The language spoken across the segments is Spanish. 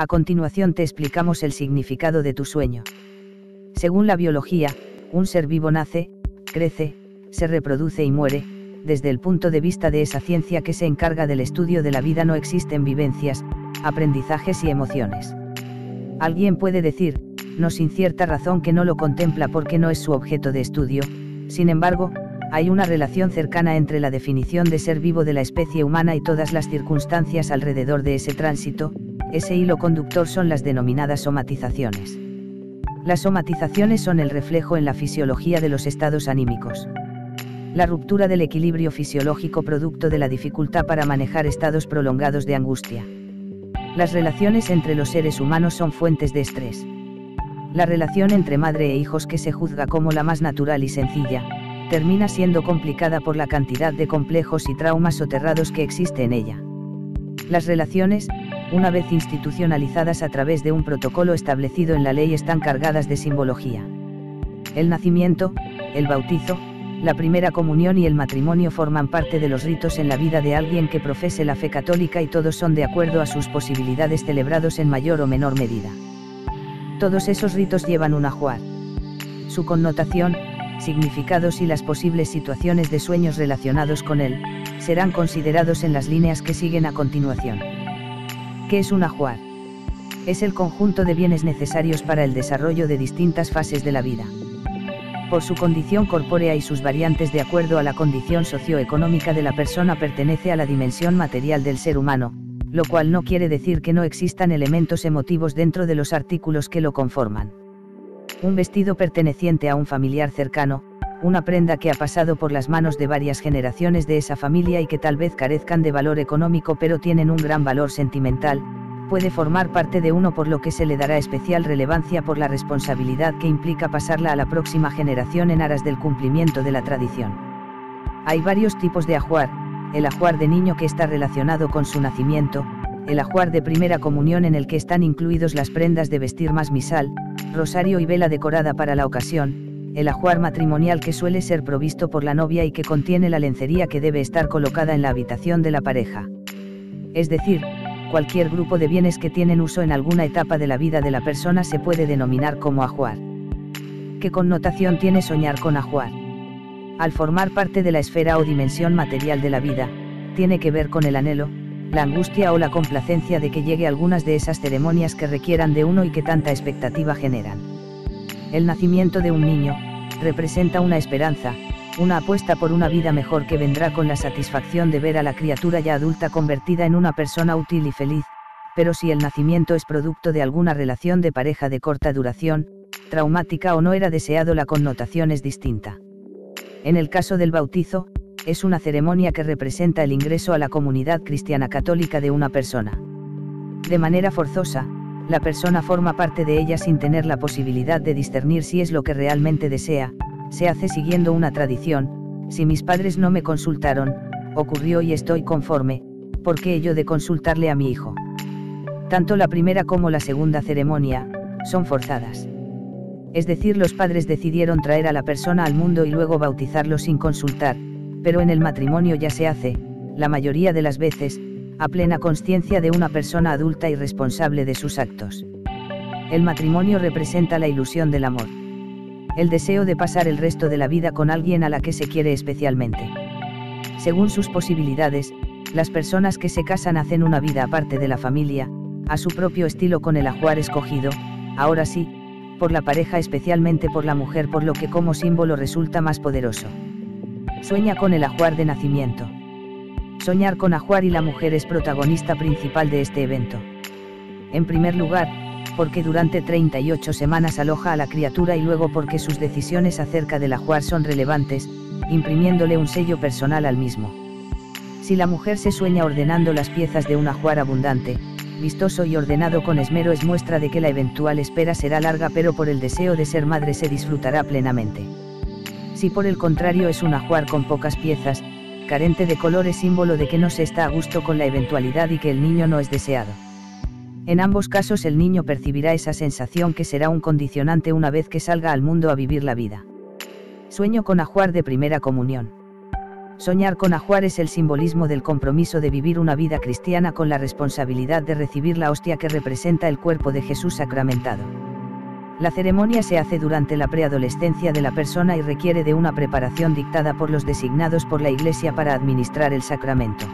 A continuación te explicamos el significado de tu sueño. Según la biología, un ser vivo nace, crece, se reproduce y muere, desde el punto de vista de esa ciencia que se encarga del estudio de la vida no existen vivencias, aprendizajes y emociones. Alguien puede decir, no sin cierta razón que no lo contempla porque no es su objeto de estudio, sin embargo, hay una relación cercana entre la definición de ser vivo de la especie humana y todas las circunstancias alrededor de ese tránsito, ese hilo conductor son las denominadas somatizaciones. Las somatizaciones son el reflejo en la fisiología de los estados anímicos. La ruptura del equilibrio fisiológico producto de la dificultad para manejar estados prolongados de angustia. Las relaciones entre los seres humanos son fuentes de estrés. La relación entre madre e hijos que se juzga como la más natural y sencilla, termina siendo complicada por la cantidad de complejos y traumas soterrados que existe en ella. Las relaciones, una vez institucionalizadas a través de un protocolo establecido en la ley, están cargadas de simbología. El nacimiento, el bautizo, la primera comunión y el matrimonio forman parte de los ritos en la vida de alguien que profese la fe católica y todos son de acuerdo a sus posibilidades celebrados en mayor o menor medida. Todos esos ritos llevan un ajuar. Su connotación, significados y las posibles situaciones de sueños relacionados con él, serán considerados en las líneas que siguen a continuación. ¿Qué es un ajuar? Es el conjunto de bienes necesarios para el desarrollo de distintas fases de la vida. Por su condición corpórea y sus variantes de acuerdo a la condición socioeconómica de la persona pertenece a la dimensión material del ser humano, lo cual no quiere decir que no existan elementos emotivos dentro de los artículos que lo conforman un vestido perteneciente a un familiar cercano, una prenda que ha pasado por las manos de varias generaciones de esa familia y que tal vez carezcan de valor económico pero tienen un gran valor sentimental, puede formar parte de uno por lo que se le dará especial relevancia por la responsabilidad que implica pasarla a la próxima generación en aras del cumplimiento de la tradición. Hay varios tipos de ajuar, el ajuar de niño que está relacionado con su nacimiento, el ajuar de primera comunión en el que están incluidos las prendas de vestir más misal, rosario y vela decorada para la ocasión, el ajuar matrimonial que suele ser provisto por la novia y que contiene la lencería que debe estar colocada en la habitación de la pareja. Es decir, cualquier grupo de bienes que tienen uso en alguna etapa de la vida de la persona se puede denominar como ajuar. ¿Qué connotación tiene soñar con ajuar? Al formar parte de la esfera o dimensión material de la vida, tiene que ver con el anhelo, la angustia o la complacencia de que llegue algunas de esas ceremonias que requieran de uno y que tanta expectativa generan. El nacimiento de un niño, representa una esperanza, una apuesta por una vida mejor que vendrá con la satisfacción de ver a la criatura ya adulta convertida en una persona útil y feliz, pero si el nacimiento es producto de alguna relación de pareja de corta duración, traumática o no era deseado la connotación es distinta. En el caso del bautizo, es una ceremonia que representa el ingreso a la comunidad cristiana católica de una persona. De manera forzosa, la persona forma parte de ella sin tener la posibilidad de discernir si es lo que realmente desea, se hace siguiendo una tradición, si mis padres no me consultaron, ocurrió y estoy conforme, ¿por qué ello de consultarle a mi hijo? Tanto la primera como la segunda ceremonia, son forzadas. Es decir, los padres decidieron traer a la persona al mundo y luego bautizarlo sin consultar, pero en el matrimonio ya se hace, la mayoría de las veces, a plena conciencia de una persona adulta y responsable de sus actos. El matrimonio representa la ilusión del amor. El deseo de pasar el resto de la vida con alguien a la que se quiere especialmente. Según sus posibilidades, las personas que se casan hacen una vida aparte de la familia, a su propio estilo con el ajuar escogido, ahora sí, por la pareja especialmente por la mujer por lo que como símbolo resulta más poderoso. Sueña con el ajuar de nacimiento. Soñar con ajuar y la mujer es protagonista principal de este evento. En primer lugar, porque durante 38 semanas aloja a la criatura y luego porque sus decisiones acerca del ajuar son relevantes, imprimiéndole un sello personal al mismo. Si la mujer se sueña ordenando las piezas de un ajuar abundante, vistoso y ordenado con esmero es muestra de que la eventual espera será larga pero por el deseo de ser madre se disfrutará plenamente. Si por el contrario es un ajuar con pocas piezas, carente de color es símbolo de que no se está a gusto con la eventualidad y que el niño no es deseado. En ambos casos el niño percibirá esa sensación que será un condicionante una vez que salga al mundo a vivir la vida. Sueño con ajuar de primera comunión. Soñar con ajuar es el simbolismo del compromiso de vivir una vida cristiana con la responsabilidad de recibir la hostia que representa el cuerpo de Jesús sacramentado. La ceremonia se hace durante la preadolescencia de la persona y requiere de una preparación dictada por los designados por la Iglesia para administrar el sacramento.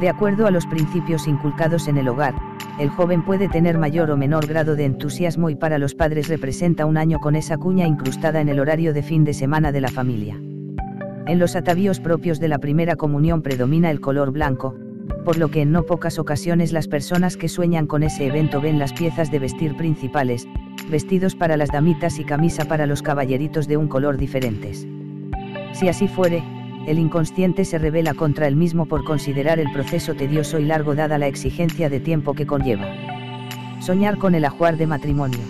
De acuerdo a los principios inculcados en el hogar, el joven puede tener mayor o menor grado de entusiasmo y para los padres representa un año con esa cuña incrustada en el horario de fin de semana de la familia. En los atavíos propios de la primera comunión predomina el color blanco, por lo que en no pocas ocasiones las personas que sueñan con ese evento ven las piezas de vestir principales, vestidos para las damitas y camisa para los caballeritos de un color diferentes. Si así fuere, el inconsciente se revela contra el mismo por considerar el proceso tedioso y largo dada la exigencia de tiempo que conlleva. Soñar con el ajuar de matrimonio.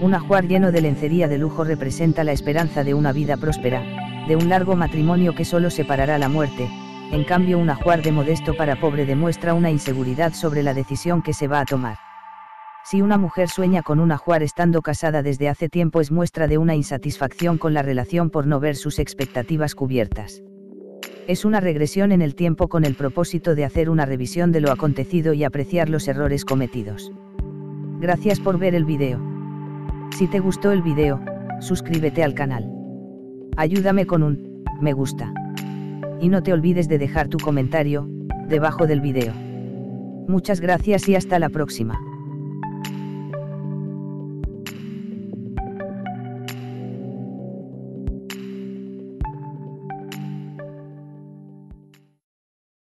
Un ajuar lleno de lencería de lujo representa la esperanza de una vida próspera, de un largo matrimonio que solo separará la muerte, en cambio un ajuar de modesto para pobre demuestra una inseguridad sobre la decisión que se va a tomar. Si una mujer sueña con un ajuar estando casada desde hace tiempo es muestra de una insatisfacción con la relación por no ver sus expectativas cubiertas. Es una regresión en el tiempo con el propósito de hacer una revisión de lo acontecido y apreciar los errores cometidos. Gracias por ver el video. Si te gustó el video, suscríbete al canal. Ayúdame con un me gusta. Y no te olvides de dejar tu comentario, debajo del video. Muchas gracias y hasta la próxima.